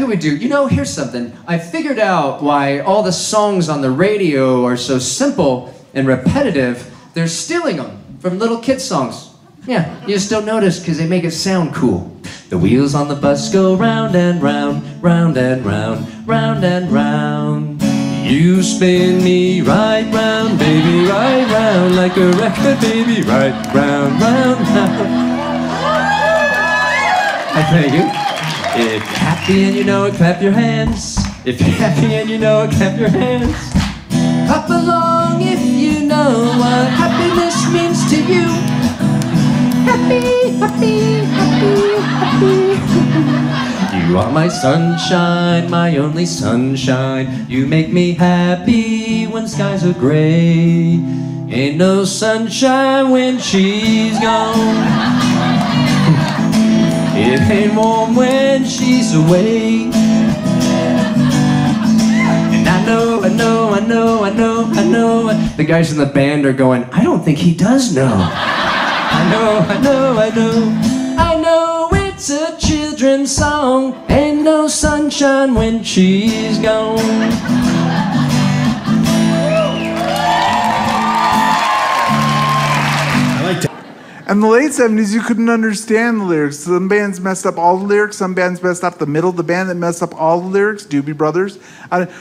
could we do? You know, here's something. I figured out why all the songs on the radio are so simple and repetitive. They're stealing them from little kid songs. Yeah, you just don't notice because they make it sound cool. The wheels on the bus go round and round, round and round, round and round. You spin me right round, baby, right round, like a record, baby, right round, round, round. I thank you. Happy and you know it, clap your hands. If you're happy and you know it, clap your hands. Clap along if you know what happiness means to you. Happy, happy, happy, happy. You are my sunshine, my only sunshine. You make me happy when skies are gray. Ain't no sunshine when she's gone. It ain't warm when she's away. And I know, I know, I know, I know, I know. The guys in the band are going, I don't think he does know. I know, I know, I know. I know it's a children's song. Ain't no sunshine when she's gone. In the late 70s, you couldn't understand the lyrics. Some bands messed up all the lyrics, some bands messed up the middle. The band that messed up all the lyrics, Doobie Brothers. What did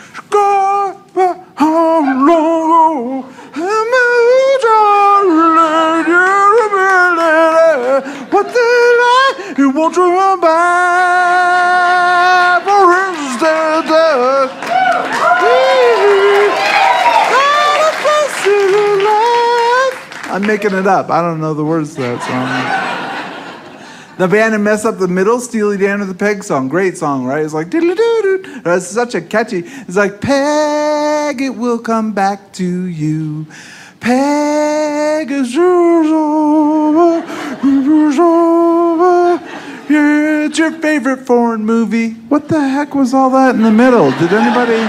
I want to buy for instance? I'm making it up. I don't know the words to that song. The band that messed up the middle, Steely Dan with the Peg song. Great song, right? It's like diddle doo doo. It's such a catchy. It's like Peg, it will come back to you. Peg is it's your favorite foreign movie. What the heck was all that in the middle? Did anybody?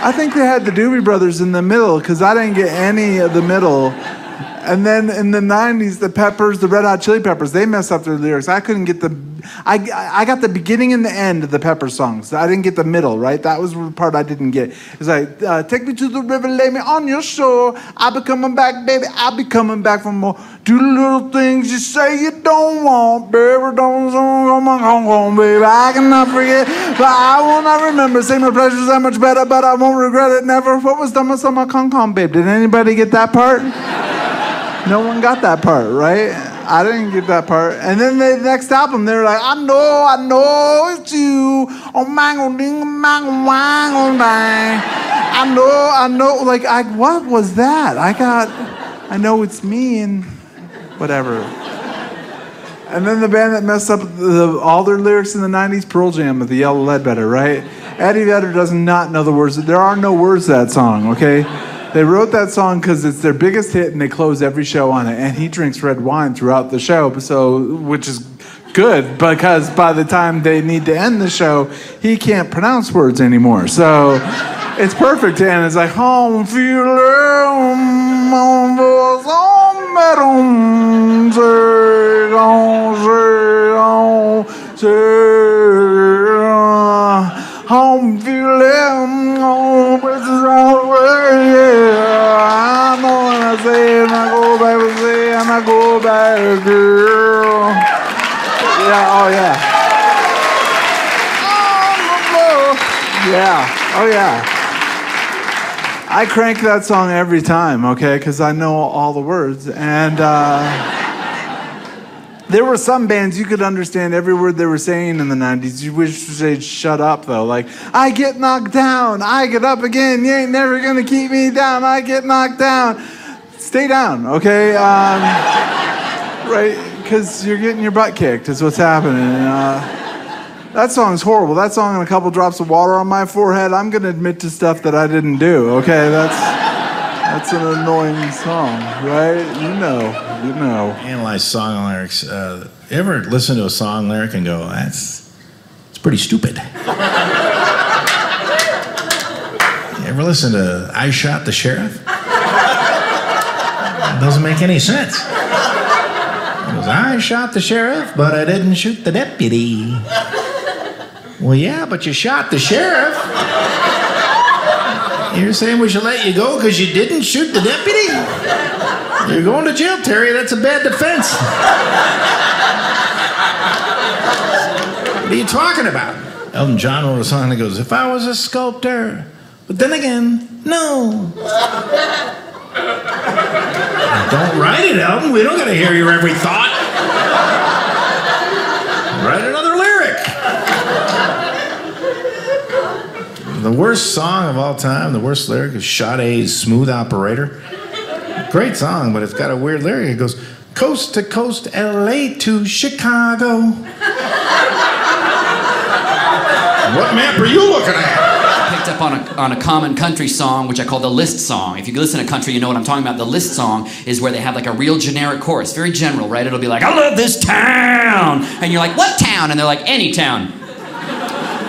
I think they had the Doobie Brothers in the middle because I didn't get any of the middle. And then in the 90s, the Peppers, the Red Hot Chili Peppers, they messed up their lyrics. I couldn't get the, I, I got the beginning and the end of the Pepper songs. I didn't get the middle, right? That was the part I didn't get. It's like, uh, take me to the river, lay me on your shore. I'll be coming back, baby. I'll be coming back for more. Do the little things you say you don't want, baby. Don't go my home, home, baby. I cannot forget, but I will not remember. Say my pleasure's that much better, but I won't regret it never. What was done with my con con, babe? Did anybody get that part? No one got that part, right? I didn't get that part. And then the next album, they were like, I know, I know it's you. Oh, mango oh, ding, mango oh, wango oh, dang. I know, I know. Like, I, what was that? I got, I know it's me and whatever. And then the band that messed up the, all their lyrics in the 90s, Pearl Jam with the Yellow Ledbetter, right? Eddie Vedder does not know the words. There are no words to that song, okay? They wrote that song because it's their biggest hit and they close every show on it. And he drinks red wine throughout the show, so which is good because by the time they need to end the show, he can't pronounce words anymore. So it's perfect. And it's like home feeling oh yeah. I crank that song every time, okay, because I know all the words. And uh, there were some bands you could understand every word they were saying in the 90s. You wish they'd shut up, though. Like, I get knocked down, I get up again, you ain't never gonna keep me down, I get knocked down. Stay down, okay? Um, right? Because you're getting your butt kicked, is what's happening. Uh, that song's horrible. That song and a couple drops of water on my forehead, I'm gonna admit to stuff that I didn't do, okay? That's. That's an annoying song, right? You know, you know. Analyze song lyrics. Uh, ever listen to a song lyric and go, "That's it's pretty stupid." ever listen to "I Shot the Sheriff"? Doesn't make any sense. It "I shot the sheriff, but I didn't shoot the deputy." Well, yeah, but you shot the sheriff. You're saying we should let you go because you didn't shoot the deputy? You're going to jail, Terry. That's a bad defense. What are you talking about? Elton John wrote a song that goes, If I was a sculptor, but then again, no. Don't write it, Elton. We don't got to hear your every thought. Write another lyric. The worst song of all time, the worst lyric is "Shot Sade's Smooth Operator. Great song, but it's got a weird lyric. It goes, Coast to coast, LA to Chicago. what map are you looking at? picked up on a, on a common country song, which I call the list song. If you listen to country, you know what I'm talking about. The list song is where they have like a real generic chorus, very general, right? It'll be like, I love this town. And you're like, what town? And they're like, any town.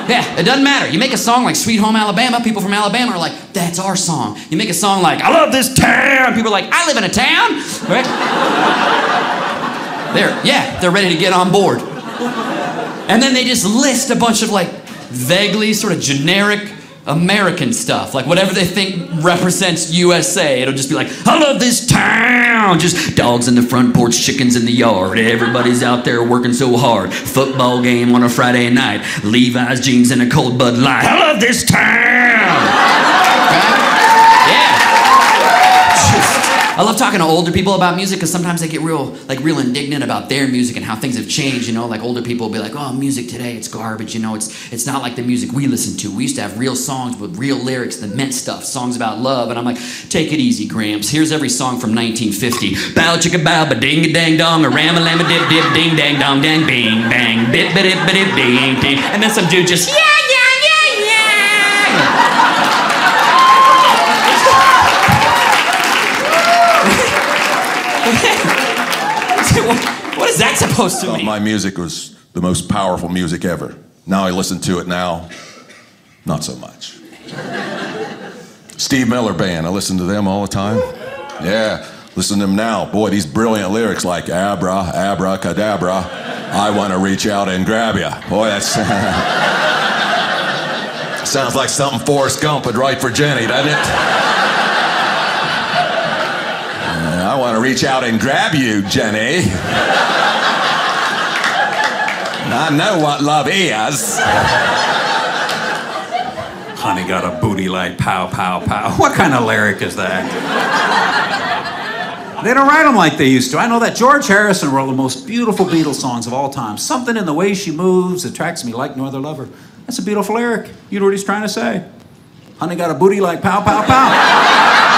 Yeah, it doesn't matter. You make a song like Sweet Home Alabama, people from Alabama are like, that's our song. You make a song like, I love this town. People are like, I live in a town. Right? They're, yeah, they're ready to get on board. And then they just list a bunch of like vaguely sort of generic American stuff, like whatever they think represents USA. It'll just be like, I love this town. Just dogs in the front porch, chickens in the yard. Everybody's out there working so hard. Football game on a Friday night. Levi's jeans and a cold Bud Light. I love this town. I love talking to older people about music because sometimes they get real, like, real indignant about their music and how things have changed. You know, like older people will be like, "Oh, music today, it's garbage." You know, it's it's not like the music we listen to. We used to have real songs with real lyrics that meant stuff, songs about love. And I'm like, take it easy, Gramps. Here's every song from 1950. Bow chicka bow, ba ding a dang dong, a ram a lam a dip dip, ding dang dong dang, bing bang, bit bit bit bit ding ding, and then some dude just yeah yeah what is that supposed to mean? my music was the most powerful music ever. Now I listen to it now, not so much. Steve Miller Band, I listen to them all the time. Yeah, listen to them now. Boy, these brilliant lyrics like abra, abracadabra, I want to reach out and grab ya. Boy, that's. sounds like something Forrest Gump would write for Jenny, doesn't it? I want to reach out and grab you, Jenny. I know what love is. Honey got a booty like pow, pow, pow. What kind of lyric is that? they don't write them like they used to. I know that George Harrison wrote the most beautiful Beatles songs of all time. Something in the way she moves attracts me like no other lover. That's a beautiful lyric. You know what he's trying to say. Honey got a booty like pow, pow, pow.